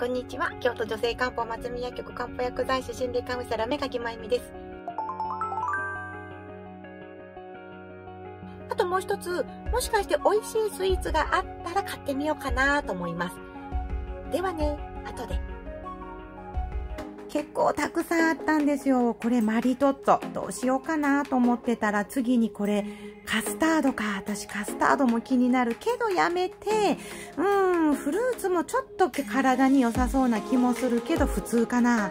こんにちは。京都女性漢方松宮局漢方薬剤師心理カウンセラー目垣真由美です。あともう一つ、もしかして美味しいスイーツがあったら買ってみようかなと思います。ではね、後で。結構たくさんあったんですよ。これマリトッツォ。どうしようかなと思ってたら次にこれカスタードか。私カスタードも気になるけどやめて、うん、フルーツもちょっと体に良さそうな気もするけど普通かな。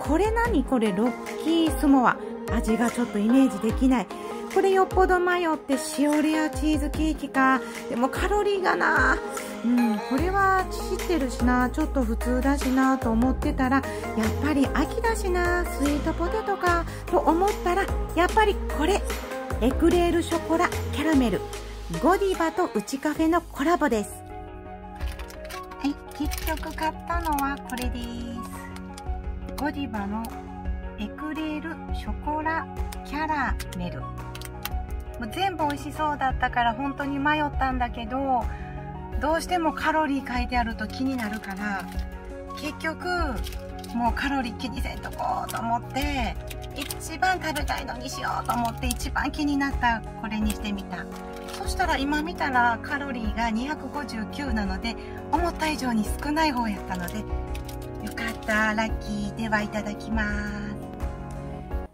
これ何これ？ロッキースモア。味がちょっとイメージできない。これよっぽど迷って塩レアチーズケーキか。でもカロリーがな。うん、これは知ってるしな。ちょっと普通だしなと思ってたら、やっぱり秋だしな。スイートポテトか。と思ったら、やっぱりこれ。エクレールショコラキャラメル。ゴディバとウチカフェのコラボです。はい、結局買ったのはこれです。ゴディバのエクレールショコラキャラメル。もう全部美味しそうだったから本当に迷ったんだけどどうしてもカロリー書いてあると気になるから結局もうカロリー気にせんとこうと思って一番食べたいのにしようと思って一番気になったこれにしてみた。そしたら今見たらカロリーが259なので思った以上に少ない方やったのでよかった。ラッキー。ではいただきます。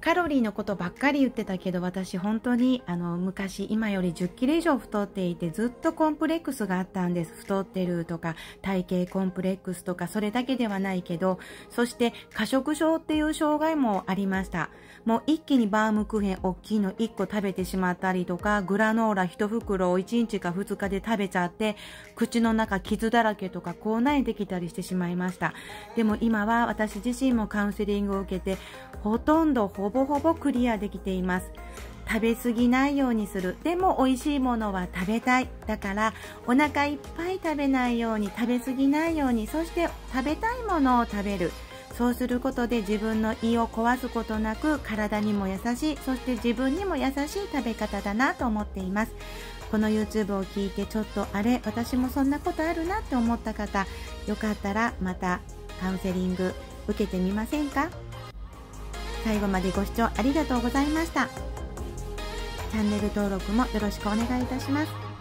カロリーのことばっかり言ってたけど私本当にあの昔今より10キロ以上太っていてずっとコンプレックスがあったんです。太ってるとか体型コンプレックスとかそれだけではないけどそして過食症っていう障害もありました。もう一気にバームクーヘン大きいの1個食べてしまったりとかグラノーラ1袋を1日か2日で食べちゃって口の中傷だらけとか口内炎できたりしてしまいました。でも今は私自身もカウンセリングを受けてほとんどほぼほぼクリアできています。食べ過ぎないようにする。でも美味しいものは食べたい。だからお腹いっぱい食べないように食べ過ぎないようにそして食べたいものを食べる。そうすることで自分の胃を壊すことなく体にも優しいそして自分にも優しい食べ方だなと思っています。この YouTube を聞いてちょっとあれ私もそんなことあるなって思った方よかったらまたカウンセリング受けてみませんか？最後までご視聴ありがとうございました。チャンネル登録もよろしくお願いいたします。